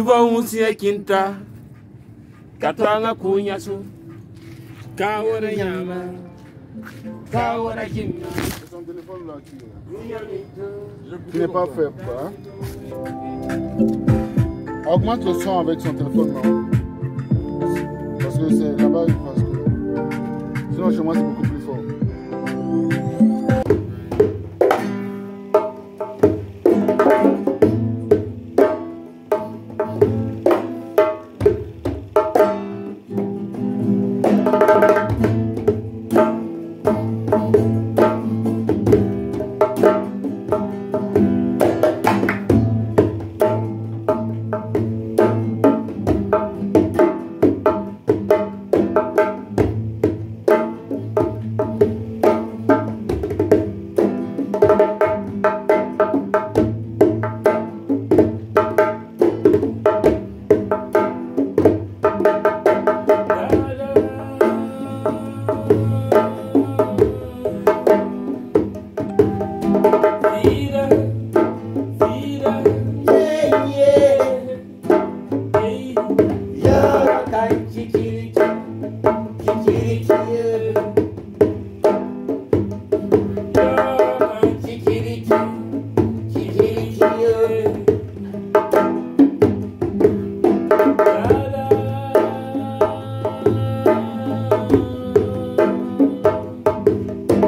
zuba unsiye kinta katwanga kunyasu kawara nyama kawara qui n'est pas fait. Quoi. Augmente le son avec son téléphone là. Parce que c'est là-bas, parce que sinon chez moi beaucoup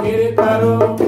quiere paro.